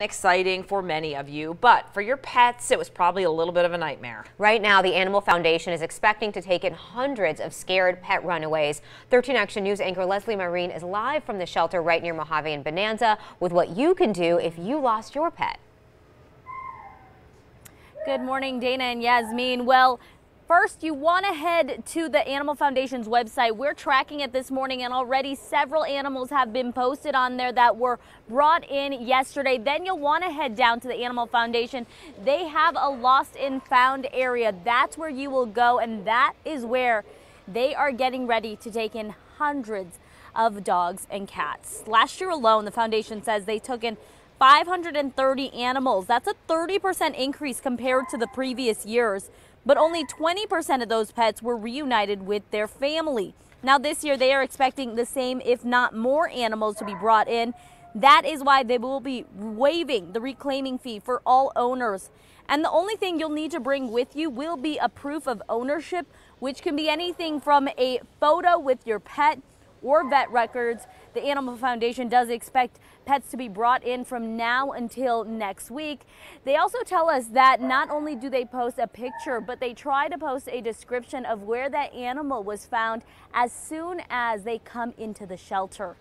exciting for many of you, but for your pets, it was probably a little bit of a nightmare. Right now, the Animal Foundation is expecting to take in hundreds of scared pet runaways. 13 Action News anchor Leslie Marine is live from the shelter right near Mojave and Bonanza with what you can do if you lost your pet. Good morning, Dana and Yasmin. Well, First, you want to head to the Animal Foundation's website. We're tracking it this morning, and already several animals have been posted on there that were brought in yesterday. Then you'll want to head down to the Animal Foundation. They have a lost and found area. That's where you will go, and that is where they are getting ready to take in hundreds of dogs and cats. Last year alone, the foundation says they took in 530 animals. That's a 30% increase compared to the previous years but only 20% of those pets were reunited with their family. Now, this year they are expecting the same, if not more, animals to be brought in. That is why they will be waiving the reclaiming fee for all owners. And the only thing you'll need to bring with you will be a proof of ownership, which can be anything from a photo with your pet or vet records. The Animal Foundation does expect pets to be brought in from now until next week. They also tell us that not only do they post a picture, but they try to post a description of where that animal was found as soon as they come into the shelter.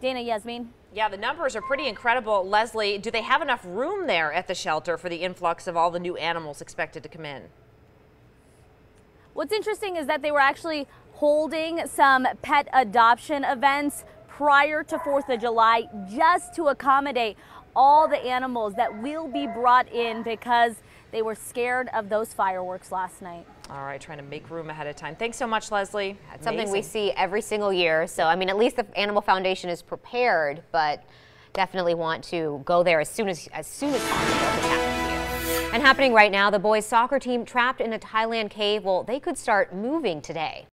Dana Yasmin. Yeah, the numbers are pretty incredible. Leslie, do they have enough room there at the shelter for the influx of all the new animals expected to come in? What's interesting is that they were actually holding some pet adoption events prior to 4th of July just to accommodate all the animals that will be brought in because they were scared of those fireworks last night. All right, trying to make room ahead of time. Thanks so much, Leslie. That's something we see every single year. So, I mean, at least the Animal Foundation is prepared, but definitely want to go there as soon as, as soon as possible and happening right now, the boys soccer team trapped in a Thailand cave, well, they could start moving today.